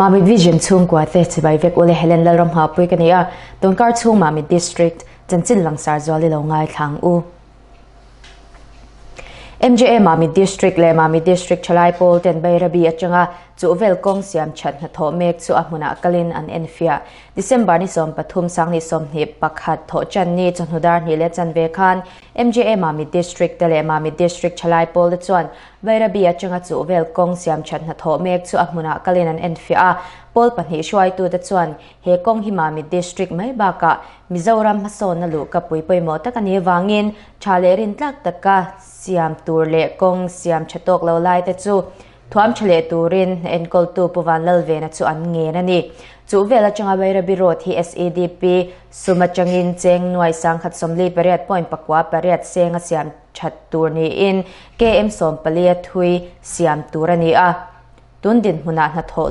mami vision chung kwa te chibai vek ole helen la ram ha pui kania ton kar chung mami district chanchin langsar zoli lo ngai thang u. MJA Mami District le Mami District chalai pol ten bay rabi achanga chu vel kong siam chat na tho mek chu amuna kalin an enfia December ni som pathum sang ni som ni pakhat tho chan ni chon hudar ni le chan ve khan MJA Mami District le Mami District chalai pol chuan bay rabi achanga chu vel kong siam chat na tho mek chu amuna kalin an enfia pol pani shwai tu da chuan he kong hi Mami District mai ba ka Mizoram hason na lu ka pui pui mo ta ka ni wangin chale rin tlak taka siam tur le kong siam chatok lo lai te chu thuam chale turin en kol tu puwan lal ve na chu an nge na ni chu vela changa baira biro thi SADP suma changin cheng nuai sang khat somli pariat point pakwa pariat senga siam chat tur ni in KM som palia thui siam turani a tundin huna na tho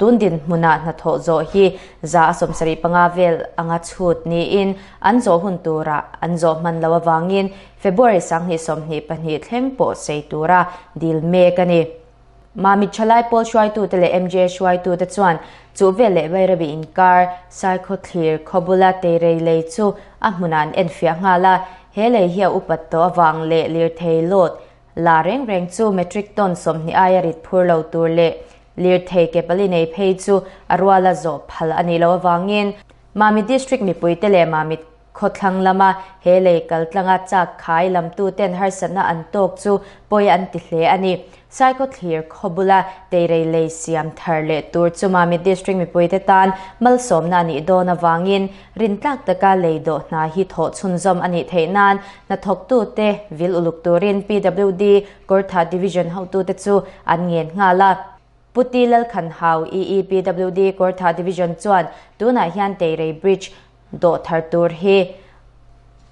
tundin muna na tho zo hi za som sari panga vel anga chhut ni in an zo hun tura an zo man lawa wangin february sang ni som ni pani thleng po sei tura dil me ma mi chalai pol shwai tu tele mj shwai tu de chuan chu vele vai rabi in car psycho clear khobula te rei le chu a hmunan en fia nga la he le hi upat to awang le lir thei lot la reng reng chu metric ton som ni ayarit phur lo tur le lir thei ke pali nei phei chu arwala zo phal ani lo wangin mami district mi pui tele mami khothlang lama hele kaltlanga cha khai lam tu ten har sana an tok chu poi an ti hle ani psycho khobula teire le siam tharle tur chu mami district mi pui te tan mal na ni do na wangin rin tlak taka le do na hi tho chun zom ani theinan na thok tu te vil uluk turin pwd kortha division how tu te chu an ngen nga la putilal khan hau eepwd kortha division chuan tuna hian teire bridge do thar tur he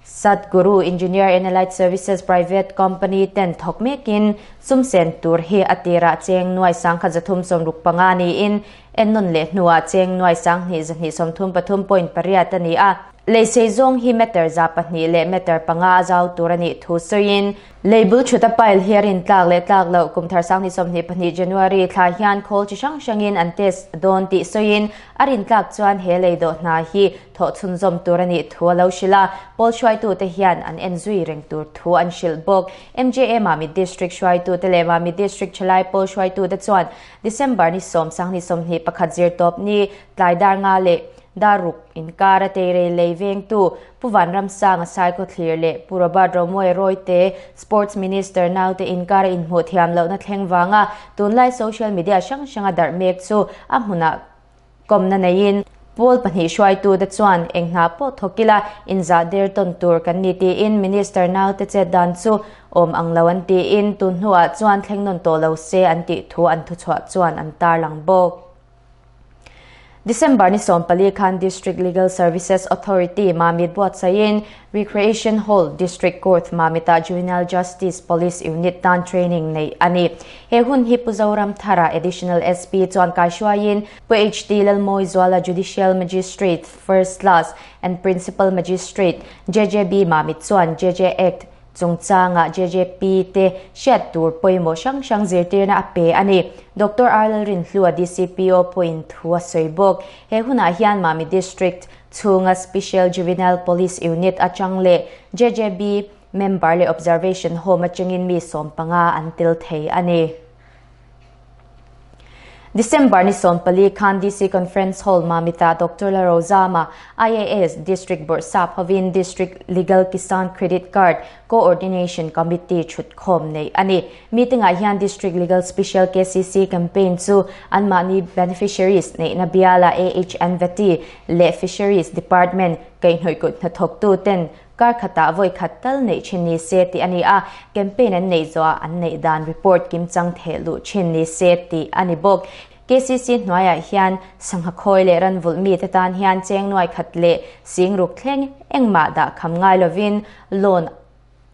Satguru Engineer and Allied Services Private Company ten thokmekin sumsen tur he atira cheng nuai sang kha jathum som ruk panga ni in ennon le nuwa cheng nuai sang ni zan som thum pathum point pariat ani a le sezong hi meter za pahni le meter panga zau turani thu soin label chuta pile herein tlak le tlak lo kum thar sang ni som ni pahni january thla hian khol chi sang sangin an test don ti soin arin tlak chuan he le do na hi tho chun zom turani thu lo shila pol shwai tu te hian an enzui reng tur thu an shil bok mjm ami district shwai tu te le mami district chalai pol shwai tu te chuan december ni som sang ni som ni pakhat zir top ni tlaidar nga le daruk. In kara te leiveng tu, puvan ramsa nga sai ko clear le. Puraba dromoi e roite sports minister now te in kara in mu thiam lo na thleng wanga tun social media sang sanga dar mek chu amhuna komna na nain pol pani shwai tu da chuan engna po thokila. In za der ton tur kan ni ti in, minister now te che dan chu, om ang lawan ti in. Tun huwa chuan thlengnon to lo se an ti thu an thu chwa chuan an tar lang bok December ni Sompali Khan District Legal Services Authority mamit buat sayin Recreation Hall District Court mamita Juvenile Justice Police Unit tan training nei ani. He hun hi puzauram thara additional SP chuan kaishwayin PhD lal moi zwala Judicial Magistrate First Class and Principal Magistrate JJB mamit chuan JJ Act chung changa JJP te shet tur poimo sang sang zirtir na ape ani. Dr. Arlel Rin hlua DCPO point thua soibok he huna hian mami district chunga special juvenile police unit achangle JJB member le observation home achangin mi sompanga until thei ani दिसंबर नि सोनपली खांडीसी conference hall मामिता doctor लरोजामा IAS district बोर्सा फविन district legal Kisan credit card coordination committee छुटखोम ने अने मीटिंग आहियान district legal special KCC campaign सु अनमानी बेनिफिशियरीज ने नबियाला एएचएन वेटी ले फिशरीज डिपार्टमेंट कई नोइकुत नथोक तु तेन Department kai hnoi kut na thok tu ten kar khata voi khatal nei chinni se ti ani a campaign an nei zo an nei dan report kim chang thelu chinni se ti ani bok KCC hnuaiah hian sangha khoi le ran vul mi te tan hian cheng nuai khat le sing ruk thleng engma da kham ngai lovin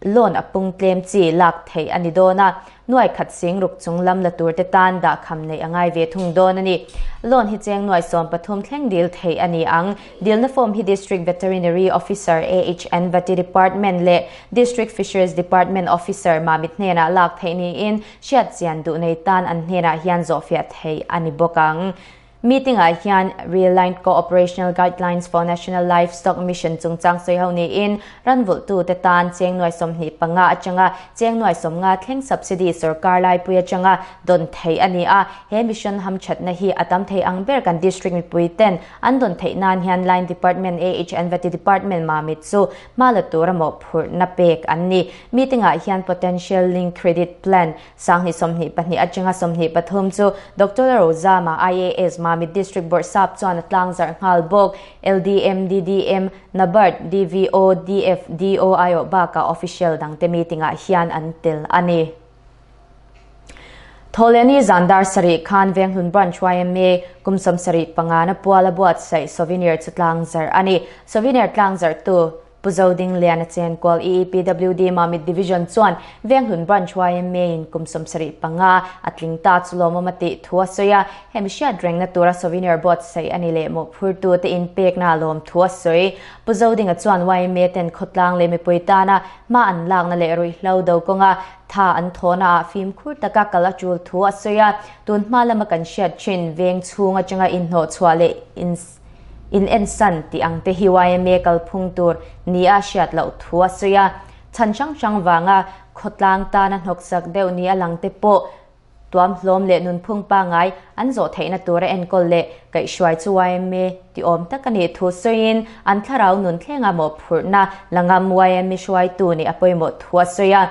loan lon apung tlem chi lak thei ani dona nuai khat sing ruk chung lam la tur te tan da kham nei angai ve thung don ani lon hi cheng nuai som pathum thleng dil thei ani ang, dil na form hi district veterinary officer ahn vati department le, district fisheries department officer mamit hna lak thei ni in, shiat chian du nei tan an hna hian zo fia thei ani bokang meeting a hian realigned cooperational guidelines for national livestock mission chung chang soi ho ni in ranvul tu te tan cheng noi som ni panga achanga cheng noi som nga thleng subsidy sarkar lai puya changa don thei ani a, he mission ham chat na hi atam thei ang ber kan district mi pui ten, an don thei nan hian line department ah and veti department ma mit chu mala tur mo phur na pek an ni. Meeting a hian potential link credit plan, sang ni som ni pani achanga som ni pathum chu dr rozama ias ma Mangami District Board SAP Chuan at Langzar Ngalbog LDM DDM Nabart DVO DFDO ayo baka official dang temiting a hian until ani. Tholeni Zandar Sari Khan Veng Hun Branch YMA Kumsam Sari Pangana Puala Buat Say Souvenir Chutlangzar ani. Souvenir Tlangzar 2 Puzauding lian chen kwal EEPWD Mamit Division chuan veng hun branch YM main kum somsari panga, atling ta chulomo mati thua soya hemshia dreng na tura souvenir bot sei ani le mo phurtu te in pek na lom thua soi. Ding a chuan YM ten khotlang le mi poitana ma an lak na le roi hlau do konga tha an thona phim khur taka kala chul thua soya. Tun ma lama kan shed chin veng chunga changa in no chwale in in en san ti ang te hiwai me kal phung tur ni a shat lo thua suya chan chang chang wanga khotlang ta na nok sak deu ni alang te po tuam hlom le nun phung pa ngai an zo theina tura en kol le kai shwai chuwai me ti om ta kani thu soin an tharau nun thlenga mo phurna langam wai me shwai tu ni apoi mo thua soya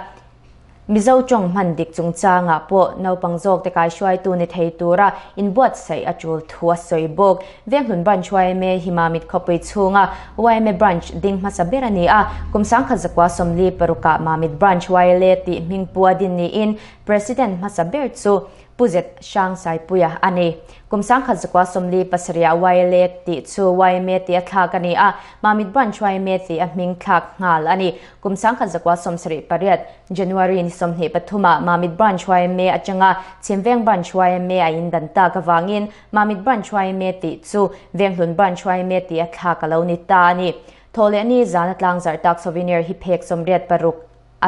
Mizau chong man dik chung cha nga po no pang jok te kai shwai tu ni thei tu ra in bot sai a achul thua soi bok veng hun ban chwai me himamit khopui chunga wai me branch ding ma sabera ni a kum sang kha zakwa somli paruka mamit branch wai le ti ming puadin ni in president masaber chu puzet shang sai puya ani. Kumsang khazakwa somli pasriya waile ti chu waime ti athla kani a. Mamit ban chwai me ti a ming thak ngal ani. Kumsang khazakwa somsri pariat january ni somne pathuma. Mamit ban chwai me achanga chimweng ban chwai me a indan ta ka wangin mamit ban chwai me ti chu venglun ban chwai me ti athla Ni ta ani. Thole ani zanat lang zar tak souvenir hi phek somret paruk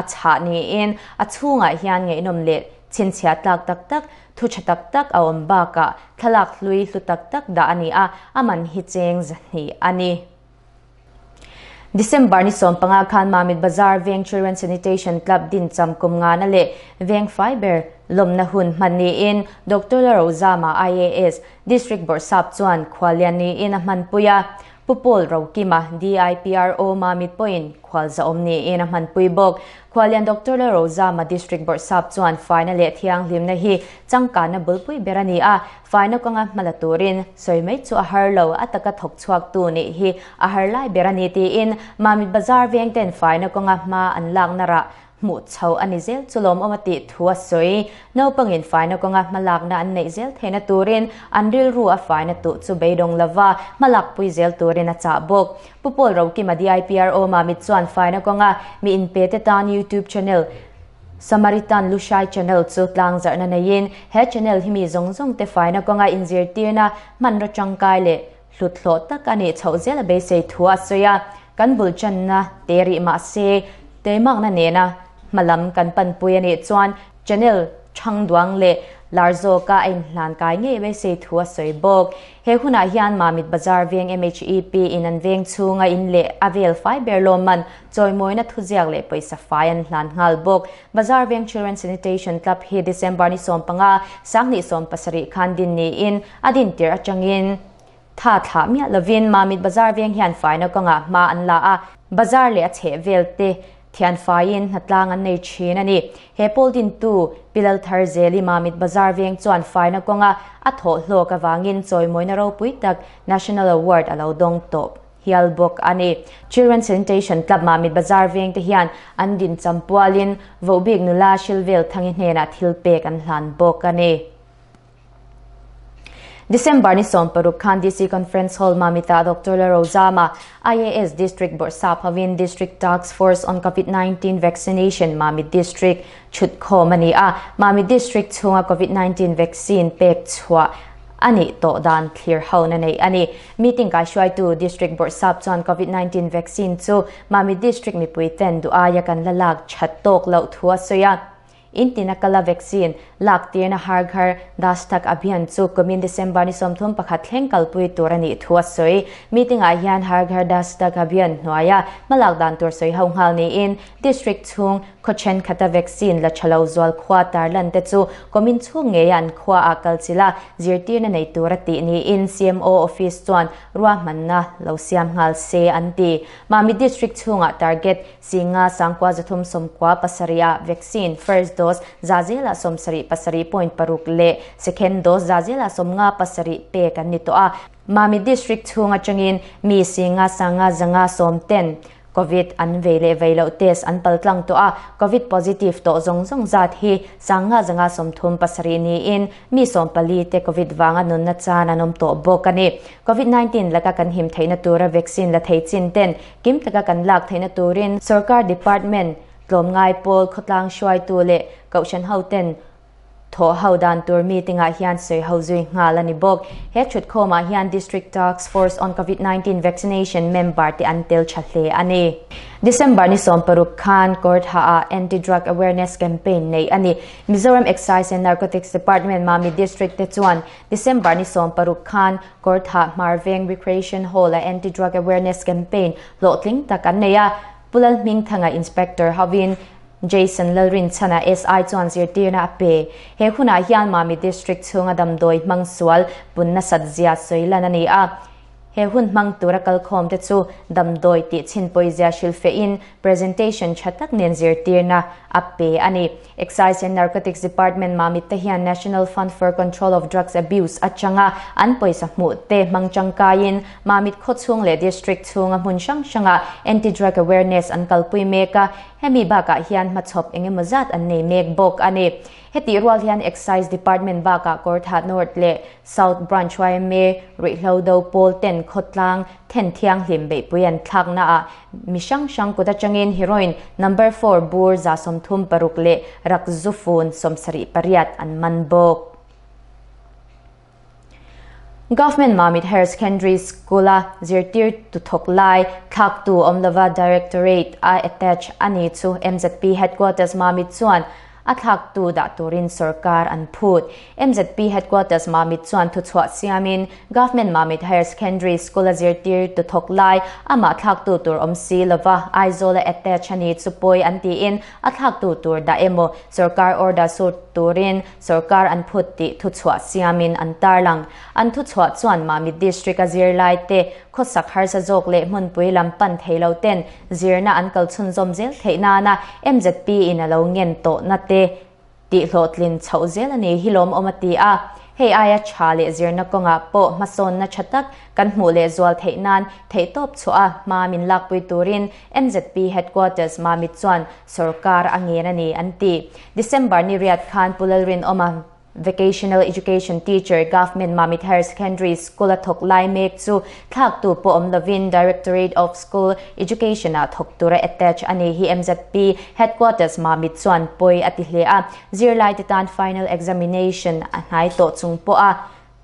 acha ni in achunga hian nge inom le chin chia tak tak tak thu cha tak tak a om ba ka thalak lui thu tak tak da ani. A aman hi cheng zani ani December ni som panga khan mamit bazar, veng children sanitation club din cham kum nga na le veng fiber lom na hun man ni in dr rozama ias district board sap chuan khwalian ni in a man puya pupol ro kima DIPRO ma mit point khwal za omni ena man puibok khwalian Dr. La Rosa ma district board sap chuan final le thiang lim na hi. Changka na bulpui berani a. Final konga malaturin. Soimei chu a harlo ataka thok chuak tu ni hi. A harlai berani ti in. Mamit bazar veng ten final konga ma an lang nara mu chau ani zel chulom omati thua soi no pangin faina ko nga malak na an nei zel thena turin. An ril ru a faina tu chu beidong lava. Malak pui zel turin a cha bok. Pupol ro ki madi IPRO ma mit chuan faina ko nga mi in pe te tan YouTube channel. Samaritan Lushai channel chu tlang zar na nayin he channel himi zong zong te faina ko nga inzir tirna man ro changkai le. Hlut hlo tak ani chau zel be se thua soya kan bộ chân na teri ma se. Te mak na ne na malam kan pan puya ni chuan channel chang duang le larzo ka in lan kai nge be se thua soi bok he huna hian mamit bazar veng mhep in an veng chunga in le avel fai berlo man choi moina thuziak le paisa fayan hlan ngal bok bazar veng children sanitation club he december ni som panga sang ni som pasari khan din ni in adin tir achangin tha tha mi lovin mamit bazar veng hian faina konga ma an la a. Bazar le a che velte thian fain hatlang an nei thin ani he pol din tu pilal thar zeli mamit bazar veng chuan faina konga a tho hlo ka wangin choi moina ro pui tak national award alo dong top. Hial bok ani children sanitation club mamit bazar veng te hian an din champualin vo big nula shilvel thangin hena thilpek an hlan bok ani December ni som paruk DC conference hall mamita Dr. La Rosama IAS district board Sapavin district task force on COVID-19 vaccination mami district chut kho mani a mami district chunga COVID-19 vaccine pek chwa ani to dan clear how na nei. Ani meeting ka shwai tu district board sap chuan covid 19 vaccine chu mami district mi puiten du aya kan lalak chat tok lo thua soya in tinakala vaccine. Lak tir na har ghar dastak abhiyan chu komin december ni somthum pakhat thleng kalpui turani thua soi meeting a hian har ghar dastak abhiyan noya malak dan tur soi hong ni in. District chung kochen khata vaccine la chalo zwal khwa tar lan te chu komin chu nge yan khwa akal chila. Zirtir na nei turati ni in cmo office chuan ruwa manna lo siam ngal se anti mami district chunga target singa sangkwa zathum somkwa pasaria vaccine first dose zazela somsari pasari point paruk le. Second dose zazela somnga pasari pe kan ni to a mami district chunga changin mi singa sanga zanga som 10 covid an vele velo test an paltlang to a covid positive to zong zong zat hi sanga zanga somthum pasari ni in mi som pali te covid wanga nun na chana nom to bokani covid 19 laka kan him theina tura vaccine la thei chin ten kim taka kan lak theina turin sarkar department lom ngai pol khotlang shwai tu le kaushan hauten tho hau dan tur meeting a hian sei ho zui nga lani bok. He chut khoma hian district task force on covid 19 vaccination member ti antel chathle ani december ni som peru khan court ha a anti drug awareness campaign nei ani mizoram excise and narcotics department mami district te chuan. December ni som peru khan court ha marveng recreation hall a anti drug awareness campaign. Lo tling takan neya pulal ming thanga inspector havin Jason Lalrin chana SI chuan zir tirna pe he khuna hian mami district chunga damdoi mangsual punna sadzia soilan ani a. He hun mang tura kal khom te chu damdoi ti chin poizia shil fe in. Presentation chatak nen zir tirna ape ani. Excise and narcotics department mami te hian national fund for control of drugs abuse achanga an poisa mu te mangchang kain mamit kho chung le district chunga mun shang shanga. Anti drug awareness an kalpui meka hemi baka hian machop enge mazat an nei mek bok ani heti rual hian excise department baka court hat north le south branch wai me ri hlodo pol ten khotlang then thiang hlim be puyan thak na a mishang shang kuta changin heroin number 4 bur za som thum paruk le rak zufun somsari pariat an manbok Government Mamit Higher Secondary School zirtir tu thoklai thak tu omlava directorate I attach ani chu MZP headquarters Mamit chuan athak tu da turin sarkar an phut MZP headquarters mamit chuan thu chwa siamin government mamit higher secondary school azir tir tu thoklai ama thak tu tur om si lova aizola attach ani chupoi anti in athak tu tur da emo sarkar order su turin sarkar an phut ti thu chwa siamin an tarlang an thu chwa chuan mamit district azir lai te khốt sắc har sa jok lệ mun pui lam pan theilo ten zirna an kal chun zom zel theina na na MZP in alo ngen to na te, ti hlotlin chau zel ani hilom omati a hei aya chale zirna konga po mason na chatak kan hmu le zwal theinan theitop chua ma min lak pui turin MZP headquarters ma mi chuan, sarkar angena ni anti December ni Riyadh Khan pulal rin oma vocational education teacher, government mamit higher secondary school athok lai mek chu, thak tu po om lovin directorate of school education a thok tura attach ani hi mzp headquarters mamit chuan poi ati hle a. Zir lai titan final examination a hnai to chung po a.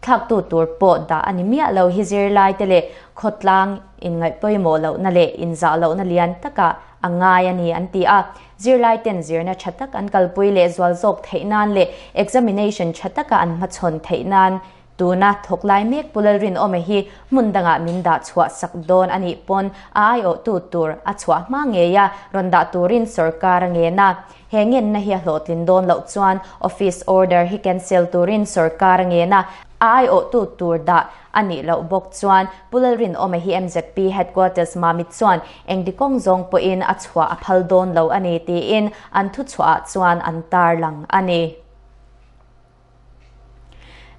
Thak tu tur po da ani mi lo hi zir lai tele khotlang in ngai poi mo lo na le in za lo na lian taka angai ani anti a. Zirlai ten zirna chatak an kalpui le zwal zok theinan le. Examination chataka an machon theinan tuna thoklai mek pulal rin ome hi. Mundanga minda chua sakdon ani pon. Ai o tu tur a chua ma nge ya. Ronda turin sarkar nge na. Hengen na hi hlotlin don lo chuan. Office order hi cancel turin sarkar nge na. Ai o tu tur da ani lo bok chuan pulal rin ome hi MZP headquarters ma mi chuan eng di kong zong po in a chwa a phal don lo ani ti in an thu chwa chuan an tar lang ani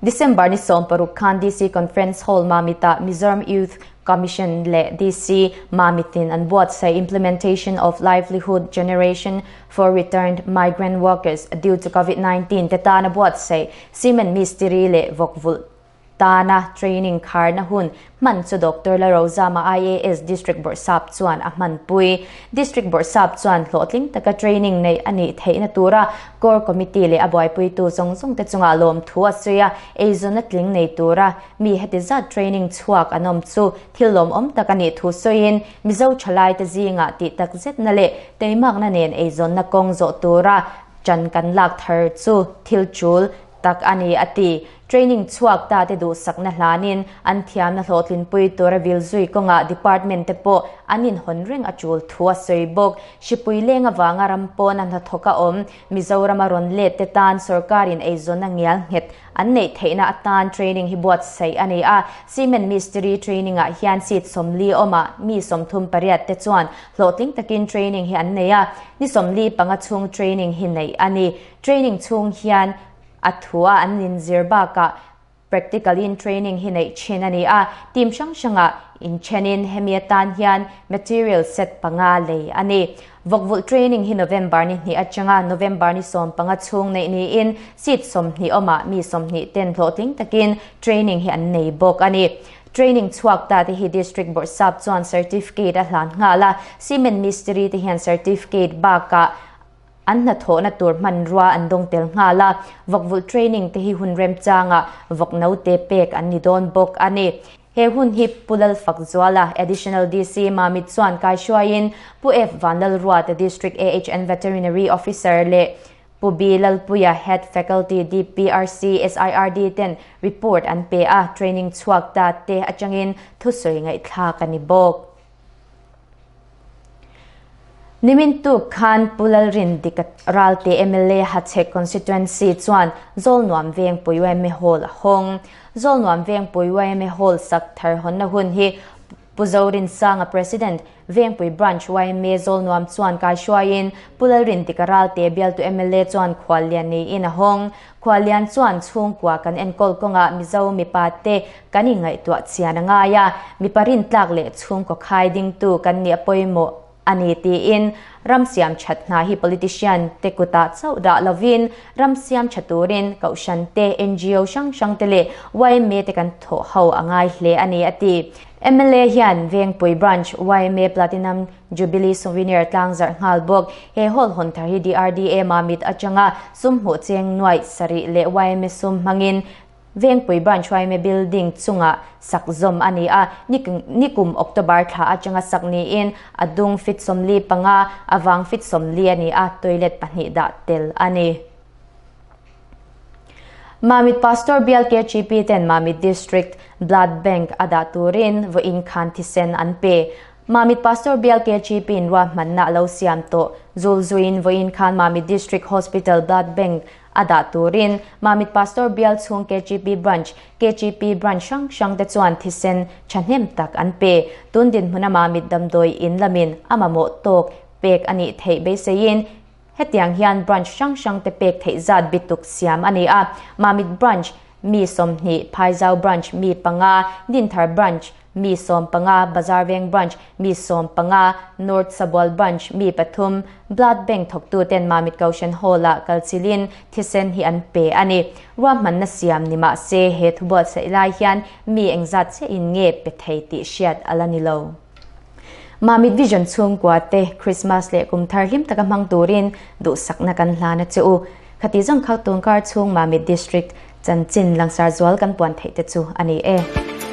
December ni som paru khan DC conference hall mamita Mizoram Youth Commission le DC mamitin an buat sa implementation of livelihood generation for returned migrant workers due to COVID-19 teta na buat sa Simen Mystery le Vokvul tana training car na hun. Man chu doctor la rosa ma ias district board sap chuan a man pui district board sap chuan hlotling taka training nei ani theina tura. Core committee le aboi pui tu zong zong te chunga lom thua suya ezona tling nei tura. Mi heti za training chuak anom chu. Thilom om takani thu soin mizo chalai te zinga ti tak zet na le. Teimak na nen ezon na kong zo tura. Chan kan lak thar chu. Thil chul tak ani ati. Training chuak ta te du sakna hlanin an thiam na hlotlin pui tora vil zui konga department te po. Anin hon reng achul thua sei bok shipui lenga wanga rampo na na thoka om. Mizoram aron le te tan sarkarin aizona ngial nget. An nei theina atan training hi buat sei ani a. Cement mystery training a hian sit somli oma mi somthum pariat te chuan. Hlotling takin training hi an nei a. Ni somli panga chung training hi nei ani. Training chung hian athua an nin zirba ka practical in training hi nei chinani a. Tim sang sanga in chenin hemiatan hian material set panga le ani. Vokvul training hi november ni ni achanga november ni som panga chung nei ni in. Sit som ni oma mi som ni ten thotling takin. Training hi an nei bok ani. Training chuak ta te hi district board sub chuan certificate a hlan nga la. Cement mystery te hian certificate ba ka an na tho na tur man rua an dong tel nga la. Vokvul training te hi hun rem changa. Vok no te pek an ni don bok ani. He hun hi pulal fak additional dc mamit chuan kai shuain pu f vandal rua te district ahn veterinary officer le. Pu bilal puya head faculty dprc sird ten report an PA training chuak ta te achangin. Thusoi ngai thla kanibok. bok nimin tu khan pulal rin dikat ralte mla hache constituency chuan zol nuam veng puiwa me hol hong. Zol nuam veng puiwa me hol sak thar hon na hun hi. Puzorin sang a president veng pui branch wai me zol nuam chuan kai shuain pulal rin tikaral te bial tu mla chuan khwalian ni in a hong. Khwalian chuan chung kwa kan en kol konga mizo mi pa te kani ngai tu chiana nga ya. Mi parin tlak le chung ko khai ding tu kan ni apoimo ani ti in ramsiam chatna hi politician te kuta chauda lovin ramsiam chaturin kaushan te ngo sang sang tele wai me te kan tho ho angai hle ani ati MLA hian veng pui branch YMA Platinum Jubilee Souvenir tlangzar ngalbok he hol hon thar hi DRDA mamit achanga sum ho cheng noi sari le YMA sum mangin veng pui ban chwai me building chunga sak zom ani nikum october tha achanga sakni in adung fit somli panga awang fit somli ani a toilet pani da tel ani. Mamit Pastor BLK GP ten Mamit District Blood Bank ada turin vo in kantisen anpe Mamit Pastor BLK GP in wa manna lo siam to. Zulzuin vo in khan Mamit District Hospital Blood Bank ada turin mamit pastor bial chung KGP branch KGP branch shang shang te chuan thisen chanhem tak an pe. Tun din huna mamit damdoi in lamin, amamo tok pek ani thei be seyin hetiang hian branch shang shang te pek thei zat bituk siam ani a. Mamit branch mi somni phaizau branch mi panga. Ninthar branch mi som panga, bazar veng branch mi som panga, north sabol branch mi pathum, blood bank thok tu ten mamit kaushan hola kalchilin thisen hi an pe ani. Wa man na siam nima se, he thubot se lai hian, mi engzat se in nge pe thei ti shiat alani lo. Mamit vision chung kwa te, christmas le kum thar him taka mang turin du sakna kan hlana chu khati jang khau tong kar chung mamit district, chan chin langsar zwal kan puan thei te chu ani e.